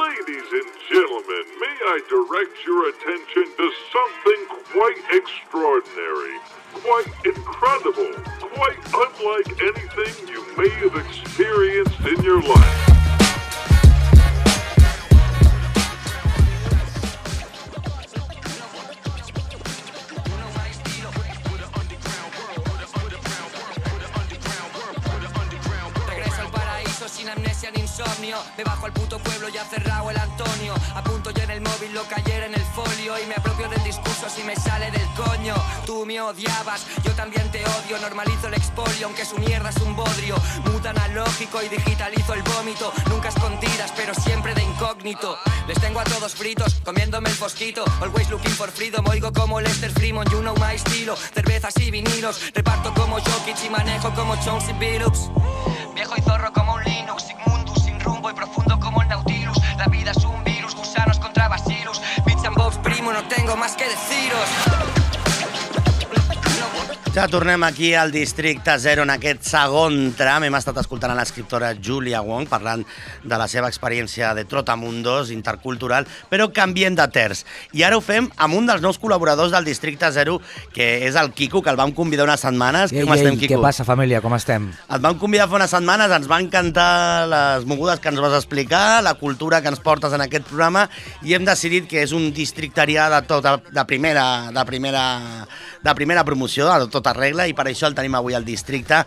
Ladies and gentlemen, may I direct your attention to something quite extraordinary, quite incredible, quite unlike anything you may have experienced in your life. Me bajo al puto pueblo ya cerrado el Antonio. Apunto yo en el móvil lo que ayer en el folio. Y me apropio del discurso si me sale del coño. Tú me odiabas, yo también te odio. Normalizo el expolio aunque su mierda es un bodrio. Muta analógico y digitalizo el vómito. Nunca escondidas pero siempre de incógnito. Les tengo a todos fritos comiéndome el fosquito. Always looking for freedom Oigo como Lester Freeman, you know my estilo. Cervezas y vinilos Reparto como Jokic y manejo como Jones y Billups. Viejo y zorro como un Linux, profundo como el Nautilus. La vida es un virus, gusanos contra bacillus. Bits and bobs, primo, no tengo más que deciros. Ja tornem aquí al Districte 0 en aquest segon tram. Hem estat escoltant a l'escriptora Julia Wong parlant de la seva experiència de Trotamundos, intercultural, però canviem de terç. I ara ho fem amb un dels nous col·laboradors del Districte 0, que és el Quico, que el vam convidar unes setmanes. Ei, Com estem, ei, Quico? què passa, família? Com estem? Et vam convidar fa unes setmanes, ens va encantar les mogudes que ens vas explicar, la cultura que ens portes en aquest programa, i hem decidit que és un districtarià de tota, de primera, de primera, de primera promoció, de tota regla, i per això el tenim avui al districte.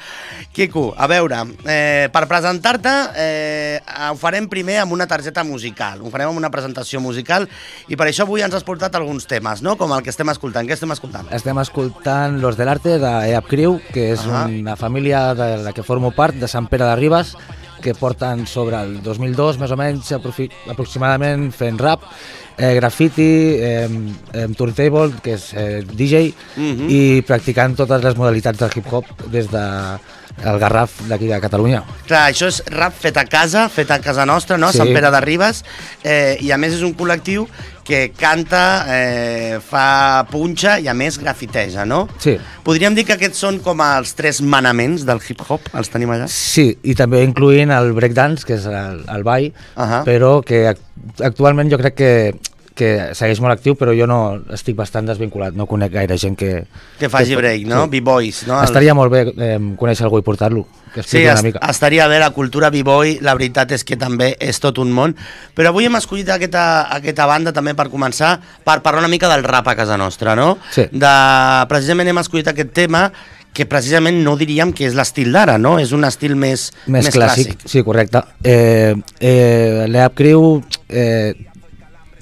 Quico, a veure, eh, per presentar-te eh, ho farem primer amb una targeta musical, ho farem amb una presentació musical, i per això avui ens has portat alguns temes, no? com el que estem escoltant. Què estem escoltant? Estem escoltant Los del Arte d'EAP Criu, que és Ahà. una família de la que formo part, de Sant Pere de Ribes, que porten sobre el 2002, més o menys, aproximadament, fent rap, eh, graffiti, eh, eh, turntable, que és eh, DJ, Mhm. i practicant totes les modalitats del hip-hop des de el Garraf d'aquí de Catalunya. Clar, això és rap fet a casa, fet a casa nostra, no? Sí. Sant Pere de Ribes, eh, i a més és un col·lectiu que canta, eh, fa punxa i a més grafiteja, no? Sí. Podríem dir que aquests són com els tres manaments del hip-hop, els tenim allà? Sí, i també incloent el breakdance, que és el, el ball, Ahà. però que ac- actualment jo crec que, que segueix molt actiu, però jo no estic bastant desvinculat, no conec gaire gent que... Que faci que- break, no? Sí. B-boys, no? Estaria molt bé eh, conèixer algú i portar-lo, Sí, una mica. estaria bé la cultura b-boy, la veritat és que també és tot un món, però avui hem escollit aquesta, aquesta banda també per començar, per parlar una mica del rap a casa nostra, no? Sí. De, precisament hem escollit aquest tema que precisament no diríem que és l'estil d'ara, no? És un estil més, Més, clàssic. Sí, correcte. Eh, eh, L'EAP Criu, eh,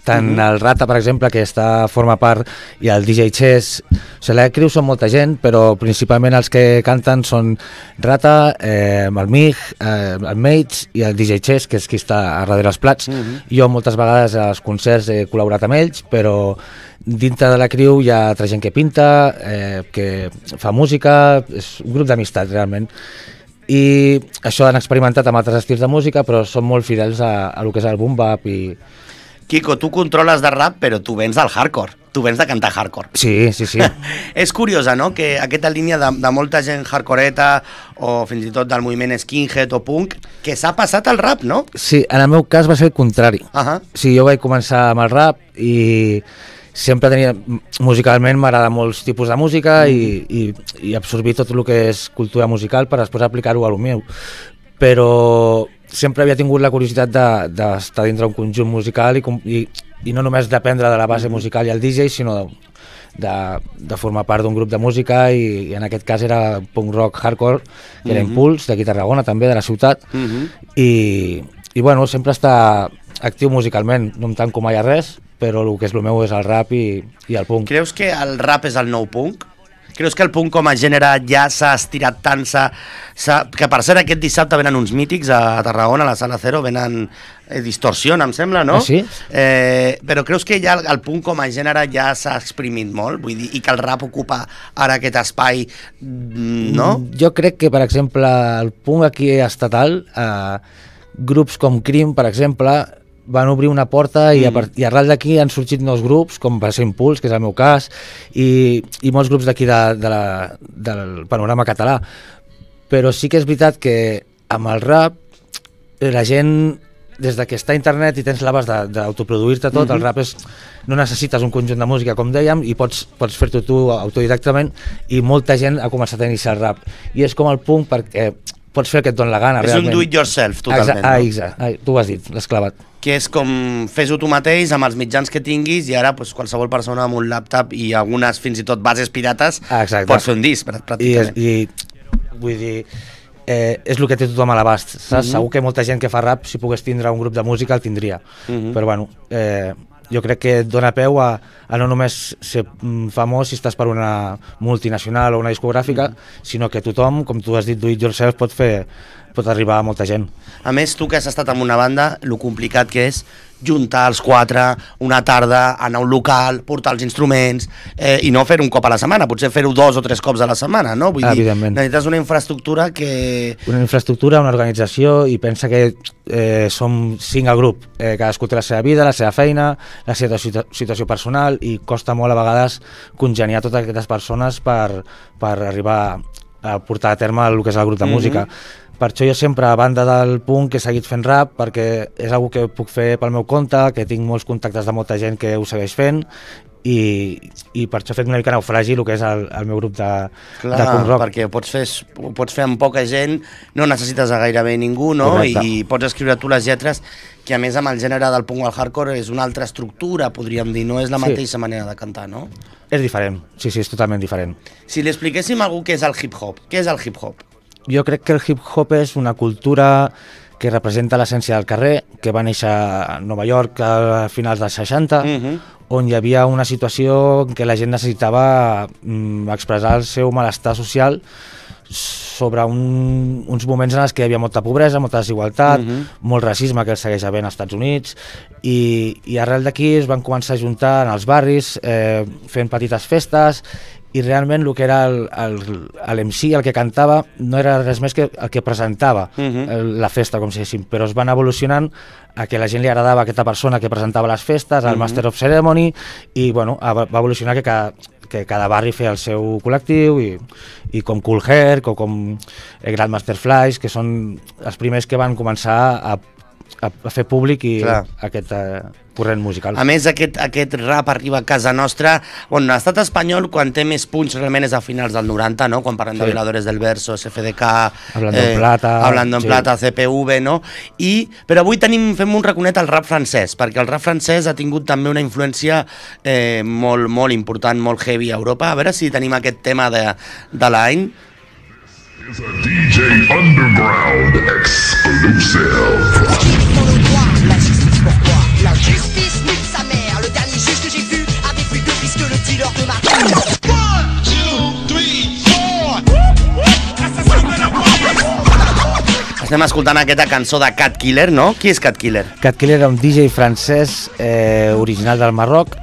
tant el Rata, per exemple, que està forma part, i el DJ Chess, o sigui, l'EAP Criu són molta gent, però principalment els que canten són Rata, eh, el Mig, eh, el Mates i el DJ Chess, que és qui està a darrere els plats. Jo moltes vegades als concerts he col·laborat amb ells, però dintre de la criu hi ha altra gent que pinta, eh, que fa música, és un grup d'amistat realment. I això han experimentat amb altres estils de música però són molt fidels a, a lo que és el boom bap i... Quico, tu controles de rap, però tu vens del hardcore. Tu vens de cantar hardcore. Sí, sí, sí. és curiosa, no?, que aquesta línia de, de molta gent hardcoreta o fins i tot del moviment skinhead o punk, que s'ha passat al rap, no? Sí, en el meu cas va ser el contrari. Ahà. Sí, jo vaig començar amb el rap i sempre tenia... Musicalment m'agrada molts tipus de música i, i, i absorbir tot el que és cultura musical per després aplicar-ho a lo meu. Però sempre havia tingut la curiositat de- d'estar de, dintre un conjunt musical i, i, i no només dependre de la base musical i el DJ, sinó de, de formar part d'un grup de música i, i en aquest cas era punk rock hardcore, que era Impuls, d'aquí Tarragona també, de la ciutat, i, i bueno, sempre està actiu musicalment, no em tanco mai a res, però el que és el meu és el rap i, i el punk. Creus que el rap és el nou punk? Creus que el punk com a gènere ja s'ha estirat tant, s'ha, s'ha- que per cert aquest dissabte venen uns mítics a Tarragona, a la Sala Cero, venen eh, Distorsión, em sembla, no? Ah, sí? Eh, però creus que ja el, el punk com a gènere ja s'ha exprimit molt? Vull dir, i que el rap ocupa ara aquest espai, mm, no? Jo crec que, per exemple, el punk aquí estatal, eh, grups com Crim, per exemple, van obrir una porta i, a, part, i arrel d'aquí han sorgit nous grups, com va ser Impuls, que és el meu cas, i, i molts grups d'aquí de, de la, del panorama català. Però sí que és veritat que amb el rap la gent des de que està a internet i tens l'abast de- d'autoproduir-te tot, mm -hmm. el rap és, no necessites un conjunt de música, com dèiem, i pots, pots fer-t'ho tu autodidactament, i molta gent ha començat a iniciar el rap. I és com el punt perquè pots fer el que et dona la gana, És realment. un do-it-yourself, totalment. Ah, no? exacte. Ah, tu ho has dit, l'has clavat. Que és com fes-ho tu mateix amb els mitjans que tinguis i ara pues, qualsevol persona amb un laptop i algunes fins i tot bases pirates exacte. pots fer un disc prà- I, pràcticament. i vull dir, eh, és el que té tothom a l'abast. saps? Mm -hmm. Segur que molta gent que fa rap, si pogués tindre un grup de música, el tindria. Mm. -hmm. Però bueno, eh, jo crec que dona peu a, a no només ser mm, famós si estàs per una multinacional o una discogràfica, Mhm. sinó que tothom, com tu has dit, do it yourself, pot fer pot arribar a molta gent. A més, tu que has estat en una banda, lo complicat que és juntar els quatre una tarda, anar a un local, portar els instruments, eh, i no fer un cop a la setmana, potser fer-ho dos o tres cops a la setmana, no? Vull dir, necessites una infraestructura que... Una infraestructura, una organització i pensa que eh, som cinc al grup, eh, cadascú té la seva vida, la seva feina, la seva situa situació personal i costa molt a vegades congeniar totes aquestes persones per, per arribar a portar a terme el que és el grup de Mhm. música. Per això jo sempre, a banda del punk, he seguit fent rap, perquè és una que puc fer pel meu compte, que tinc molts contactes de molta gent que ho segueix fent, i, i per això he fet una mica naufragi el que és el, el meu grup de, Clar, de punk rock. perquè ho pots fer, ho pots fer amb poca gent, no necessites a gairebé ningú, no? Correcte. I pots escriure tu les lletres, que a més amb el gènere del punk o el hardcore és una altra estructura, podríem dir, no és la Sí. mateixa manera de cantar, no? És diferent, sí, sí, és totalment diferent. Si li expliquéssim a algú què és el hip-hop, què és el hip-hop? Jo crec que el hip-hop és una cultura que representa l'essència del carrer, que va néixer a Nova York a finals dels 60, Mhm. on hi havia una situació en què la gent necessitava mm, expressar el seu malestar social sobre un, uns moments en els que hi havia molta pobresa, molta desigualtat, Mhm. molt racisme que el segueix havent als Estats Units i, i arrel d'aquí es van començar a juntar en els barris eh, fent petites festes i realment el que era el, el, el MC, el que cantava, no era res més que el que presentava Mhm. el- la festa, com si diguéssim, però es van evolucionant a que la gent li agradava aquesta persona que presentava les festes, el Mhm. Master of Ceremony, i bueno, va evolucionar que cada, que cada barri feia el seu col·lectiu i, i com Cool Herc o com Grandmaster Flash, que són els primers que van començar a, a, a fer públic i Clar. aquest eh, corrent musical. A més, aquest, aquest rap arriba a casa nostra. Bueno, l'estat espanyol, quan té més punts, realment és a finals del 90, no? Quan parlem de Sí. Violadores del Verso, SFDK... Hablando en Plata, Hablando en sí. Plata, CPV, no? I, però avui tenim, fem un raconet al rap francès, perquè el rap francès ha tingut també una influència eh, molt, molt important, molt heavy a Europa. A veure si tenim aquest tema de, de l'any. a DJ Underground exclusive. La justice nique sa mère Le dernier juge que j'ai vu avait pris deux puisque le dealer de ma One, two, three, four. Estem escoltant aquesta cançó de Cat Killer, no? Qui és Cat Killer? Cat Killer era un DJ francès eh, original del Marroc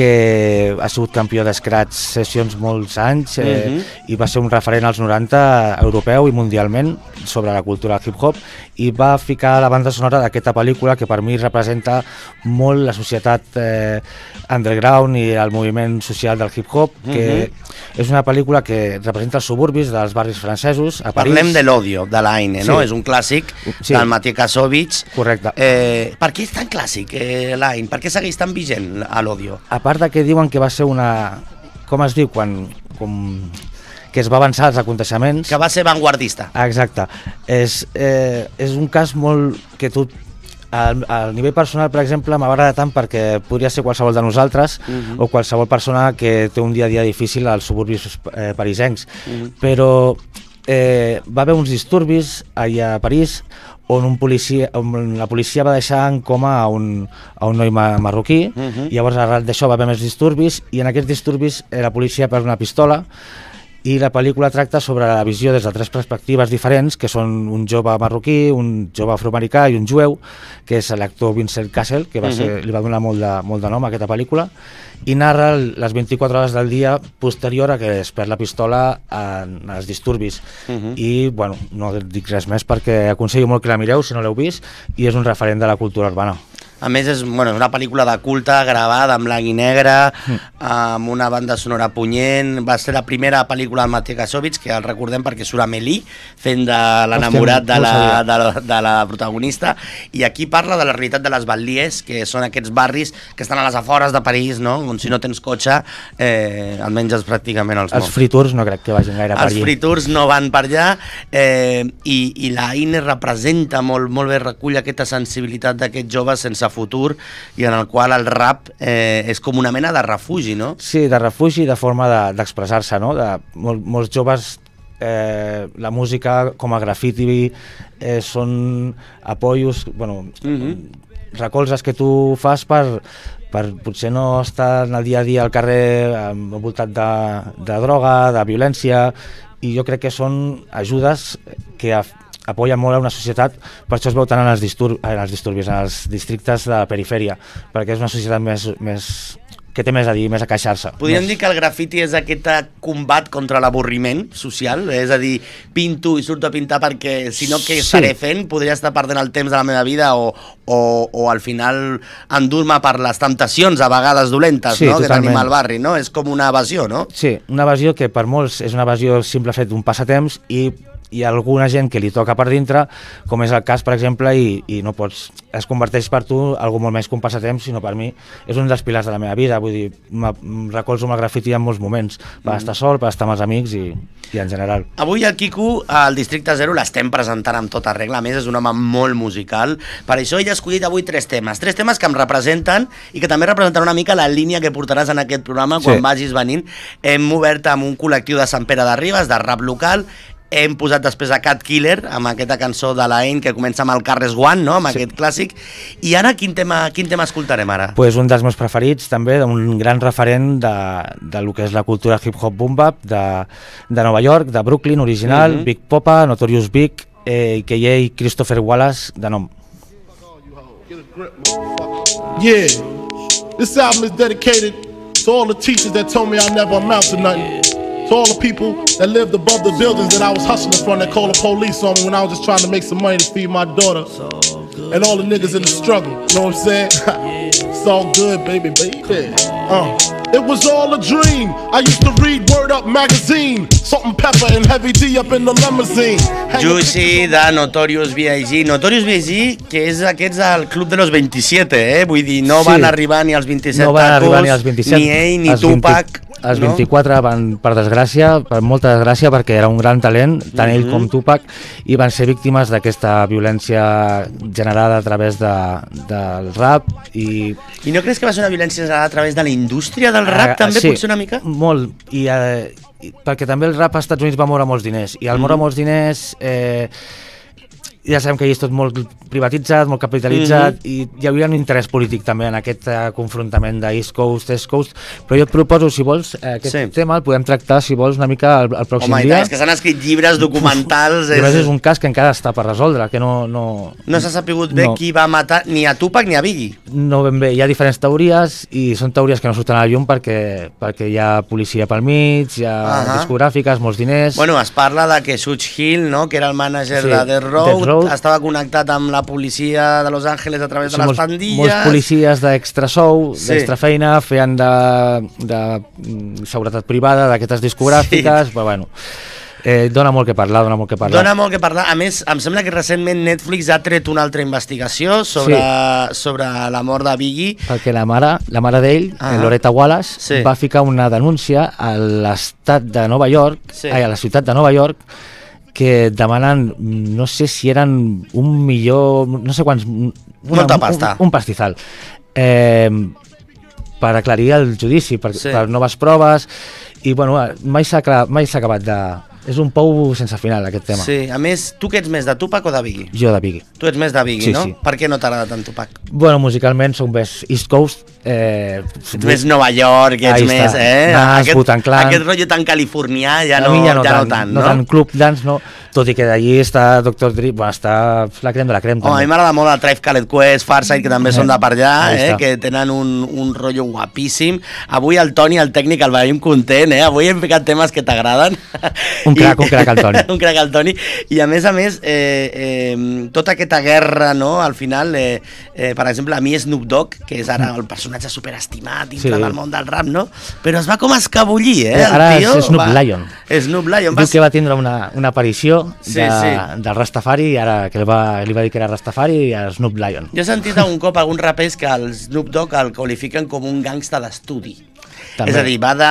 que ha sigut campió d'Scratch Sessions molts anys eh, Mhm. i va ser un referent als 90 europeu i mundialment sobre la cultura hip-hop i va ficar la banda sonora d'aquesta pel·lícula que per mi representa molt la societat eh, underground i el moviment social del hip-hop que és una pel·lícula que representa els suburbis dels barris francesos a París. Parlem de l'Odio, de l'Aine, no? Sí. És un clàssic Sí. del Matej Kasovich. Correcte. Eh, per què és tan clàssic eh, l'Aine? Per què segueix tan vigent a l'Odio? a part de que diuen que va ser una... Com es diu? Quan, com, que es va avançar als aconteixements. Que va ser vanguardista. Exacte. És, eh, és un cas molt que tu al, al nivell personal, per exemple, m'agrada tant perquè podria ser qualsevol de nosaltres Mhm. o qualsevol persona que té un dia a dia difícil als suburbis eh, parisencs. Mhm. Però eh, va haver uns disturbis allà a París on, un policia, on la policia va deixar en coma a un, a un noi ma marroquí Mhm. i llavors arran d'això va haver més disturbis i en aquests disturbis eh, la policia perd una pistola i la pel·lícula tracta sobre la visió des de tres perspectives diferents, que són un jove marroquí, un jove afroamericà i un jueu, que és l'actor Vincent Cassel, que va Mhm. ser, li va donar molt de, molt de nom a aquesta pel·lícula, i narra les 24 hores del dia posterior a que es perd la pistola en els disturbis. Mhm. I, bueno, no dic res més perquè aconsello molt que la mireu, si no l'heu vist, i és un referent de la cultura urbana. A més, és bueno, és una pel·lícula de culte gravada en blanc i negre, amb una banda sonora punyent. Va ser la primera pel·lícula de Matej Kasovits, que el recordem perquè surt Amélie, fent de l'enamorat de, la, de, la, de la protagonista. I aquí parla de la realitat de les Banlieues, que són aquests barris que estan a les afores de París, no? on si no tens cotxe, eh, el menges pràcticament els Els morts. free tours no crec que vagin gaire per Els allí. free tours no van per allà eh, i, i la Ine representa molt, molt bé, recull aquesta sensibilitat d'aquests joves sense futur i en el qual el rap eh, és com una mena de refugi, no? Sí, de refugi, de forma de- d'expressar-se, no? De, mol, molts joves, eh, la música com a grafiti eh, són apoyos, bueno, recolzes que tu fas per, per potser no estar en el dia a dia al carrer envoltat de, de droga, de violència, i jo crec que són ajudes que af- apoyen molt a una societat, per això es veu tant en els, distur en els disturbis, en els districtes de la perifèria, perquè és una societat més, més que té més a dir, més a queixar-se. Podríem més... dir que el grafiti és aquest combat contra l'avorriment social, és a dir, pinto i surto a pintar perquè si no què Sí. estaré fent? Podria estar perdent el temps de la meva vida o, o, o al final endur-me per les temptacions a vegades dolentes Sí, no? que tenim totalment. al barri, no? És com una evasió, no? Sí, una evasió que per molts és una evasió simple fet d'un passatemps i hi ha alguna gent que li toca per dintre, com és el cas, per exemple, i, i no pots... Es converteix per tu algo molt més que un passatemps, sinó per mi és un dels pilars de la meva vida. Vull dir, recolzo amb el grafiti en molts moments, per estar sol, per estar amb els amics i, i en general. Avui el Quico, al Districte Zero, l'estem presentant amb tota regla. A més, és un home molt musical. Per això ell ha escollit avui tres temes. Tres temes que em representen i que també representen una mica la línia que portaràs en aquest programa quan Sí. vagis venint. Hem obert amb un col·lectiu de Sant Pere de Ribes, de rap local, hem posat després a Cat Killer amb aquesta cançó de la Ain que comença amb el Carles One, no? amb sí. aquest clàssic i ara quin tema, quin tema escoltarem ara? Pues un dels meus preferits també, un gran referent de, de lo que és la cultura hip-hop boom-bap de, de Nova York, de Brooklyn original, Mhm. Big Popa, Notorious Big, eh, a.k.a. Christopher Wallace de nom. Yeah, this album is dedicated to all the teachers that told me I never amount to nothing. To all the people that lived above the buildings that I was hustling from that called the police on me when I was just trying to make some money to feed my daughter. And all the niggas in the struggle, you know what I'm saying? it's all good, baby, baby. Uh. It was all a dream. I used to read Word Up magazine, Salt and Pepper and Heavy D up in the limousine. Juicy de Notorious B.I.G. Notorious B.I.G. que és aquests del Club de los 27, eh? Vull dir, no Sí. van arribar ni als 27 no van tacos, arribar ni als 27, ni ell, ni els Tupac. Els no? 24 van, per desgràcia, per molta desgràcia, perquè era un gran talent, tant ell Mhm. com Tupac, i van ser víctimes d'aquesta violència generada a través de, del rap i... I no creus que va ser una violència generada a través de la indústria del rap, Eh, també, sí, potser una mica? Molt, i, eh, i, perquè també el rap als Estats Units va moure molts diners, i al moure Mhm. molts diners... Eh, ja sabem que hi és tot molt privatitzat, molt capitalitzat, Mhm. i hi hauria un interès polític també en aquest eh, confrontament d'East Coast, West Coast, però jo et proposo, si vols, eh, aquest Sí. tema el podem tractar, si vols, una mica el, el pròxim Home, dia. tant, és que s'han escrit llibres, documentals... I a més és un cas que encara està per resoldre, que no... No, No s'ha sapigut bé No. qui va matar ni a Tupac ni a Biggie. no ben bé, hi ha diferents teories i són teories que no surten a la llum perquè, perquè hi ha policia pel mig, hi ha Ahà. discogràfiques, molts diners... Bueno, es parla de que Such Hill, no, que era el mànager Sí, de Death Row, Death Row. estava connectat amb la policia de Los Angeles a través de les molts, pandilles... molts policies d'extra sou, Sí. d'extra feina, feien de, de mm, seguretat privada d'aquestes discogràfiques, Sí. però bueno, eh, dona molt que parlar, dona molt que parlar. Dona molt que parlar. A més, em sembla que recentment Netflix ha tret una altra investigació sobre, sobre la mort de Biggie. perquè la mare, la mare d'ell, ah. Loretta Wallace, Sí. va ficar una denúncia a l'estat de Nova York, Sí. ai, a la ciutat de Nova York, que demanen, no sé si eren un milió, no sé quants... Una, Molta pasta. Un, un pastizal. Eh, per aclarir el judici, per, Sí. per noves proves, i bueno, mai s'ha acabat de... És un pou sense final, aquest tema. Sí, a més, tu que ets més de Tupac o de Biggie? Jo de Biggie. Tu ets més de Biggie, Sí, no? sí. Per què no t'agrada tant Tupac? Bueno, musicalment som més East Coast. Eh, Ets més Nova York, ets més, està. eh? Nas, aquest, Clan. aquest rotllo tan californià ja no, ja no, ja tant, no tant, no? no tant club dance, no, tot i que d'allí està Dr. Dre, bueno, està la crem de la crem. Oh, a mi també. m'agrada molt el Tribe Called Quest, Farside, que també són de per allà, eh, està. que tenen un, un rotllo guapíssim. Avui el Toni, el tècnic, el veiem content, eh? Avui hem ficat temes que t'agraden. Un crac, un crac, el Toni. un crac el Toni. I a més a més, eh, eh, tota aquesta guerra, no?, al final, eh, eh, per exemple, a mi Snoop Dogg, que és ara el personatge superestimat dintre Sí. del món del rap, no?, però es va com escabullir, eh, Eh, el ara és. Snoop va... Lion. Snoop Lion. Va... Diu que va tindre una, una aparició Sí, de, sí. del Rastafari, i ara que li va, li va dir que era Rastafari, i a Snoop Lion. Jo he sentit algun cop alguns rapers que el Snoop Dogg el qualifiquen com un gangsta d'estudi. També. És a dir, va de,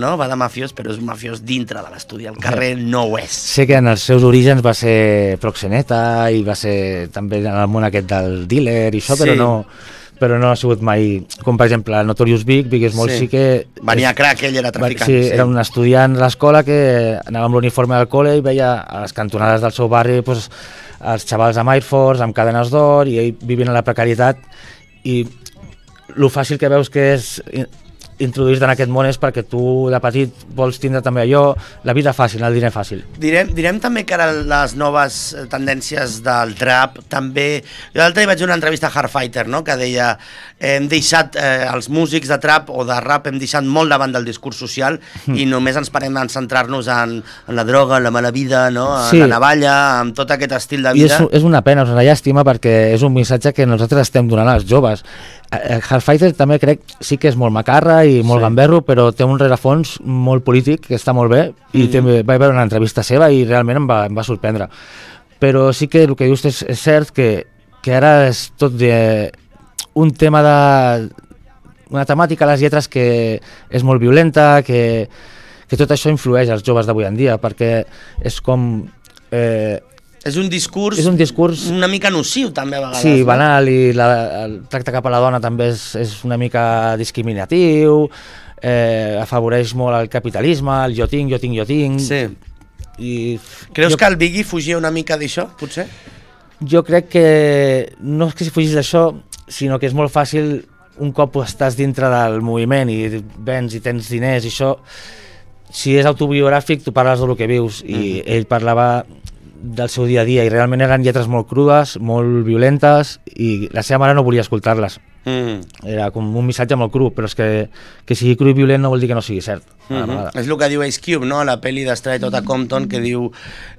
no? va de mafiós, però és un mafiós dintre de l'estudi. Al carrer no ho és. Sé que en els seus orígens va ser proxeneta i va ser també en el món aquest del dealer i això, Sí. però no però no ha sigut mai, com per exemple el Notorious Big, Big Small Sí. sí, que... Venia crack, ell era traficant. Sí, era un estudiant a l'escola que anava amb l'uniforme del col·le i veia a les cantonades del seu barri pues, els xavals amb Air Force, amb cadenes d'or i ell vivint en la precarietat i el fàcil que veus que és introduir-te en aquest món és perquè tu de petit vols tindre també allò, la vida fàcil, el diner fàcil. Direm, direm també que ara les noves eh, tendències del trap també... Jo l'altre dia vaig una entrevista a Hardfighter, no?, que deia hem deixat, eh, els músics de trap o de rap hem deixat molt davant del discurs social Hmm. i només ens parem en centrar-nos en, en la droga, en la mala vida, no?, en Sí. la navalla, en tot aquest estil de I és, vida. és una pena, és una llàstima perquè és un missatge que nosaltres estem donant als joves. Eh, eh, Hardfighter també crec sí que és molt macarra i molt sí. gamberro, però té un rerefons molt polític que està molt bé i Mm. també vaig veure una entrevista seva i realment em va, em va sorprendre. Però sí que el que dius és, és cert que, que ara és tot de un tema de una temàtica a les lletres que és molt violenta, que, que tot això influeix als joves d'avui en dia, perquè és com... Eh, És un discurs, és un discurs una mica nociu, també, a vegades. Sí, no? banal i la, el tracte cap a la dona també és, és una mica discriminatiu, eh, afavoreix molt el capitalisme, el jo tinc, jo tinc, jo tinc... Sí. I Creus jo, que el Biggie fugia una mica d'això, potser? Jo crec que no és que si fugis d'això, sinó que és molt fàcil un cop estàs dintre del moviment i vens i tens diners i això, si és autobiogràfic tu parles del que vius i Mhm. ell parlava del seu dia a dia i realment eren lletres molt crudes, molt violentes i la seva mare no volia escoltar-les. Mm. Era com un missatge molt cru, però és que, que sigui cru i violent no vol dir que no sigui cert. Mm vegada. És el que diu Ice Cube, no? a la pel·li de Straight Outta Compton, que diu,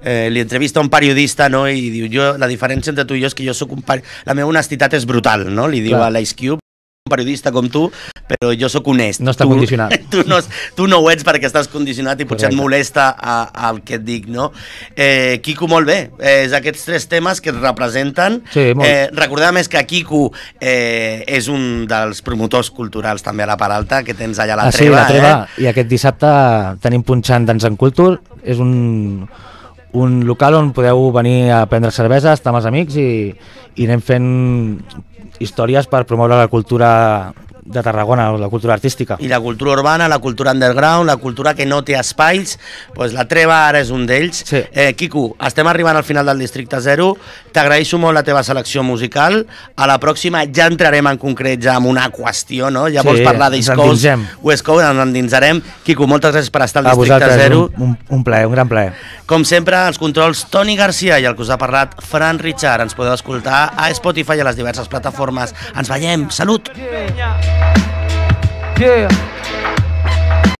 eh, li entrevista un periodista no? i diu, jo, la diferència entre tu i jo és que jo sóc un la meva honestitat és brutal, no? li diu Clar. a l'Ice Cube, un periodista com tu, però jo sóc honest. No està tu, condicionat. Tu no, tu no ho ets perquè estàs condicionat i potser et Correcte. molesta a, el que et dic, no? Eh, Quico, molt bé. Eh, és aquests tres temes que et representen. Sí, molt. Eh, recordem més que Quico eh, és un dels promotors culturals també a la Paralta, que tens allà la ah, sí, Treva. la Treva. Eh? I aquest dissabte tenim punxant Dans en Culture. És un, un local on podeu venir a prendre cervesa, estar amb els amics i, i anem fent històries per promoure la cultura de Tarragona, la cultura artística. i la cultura urbana, la cultura underground, la cultura que no té espais, doncs la Treva ara és un d'ells. Sí. Eh, Quico, estem arribant al final del Districte 0, t'agraeixo molt la teva selecció musical, a la pròxima ja entrarem en concret ja en una qüestió, no? Ja Sí, vols parlar d'East Coast, endinsem. West Coast, ens endinsarem. Quico, moltes gràcies per estar al A Districte vosaltres, 0. un, un, un plaer, un gran plaer. Com sempre, els controls Toni Garcia i el que us ha parlat Fran Richard. Ens podeu escoltar a Spotify i a les diverses plataformes. Ens veiem. Salut! Yeah.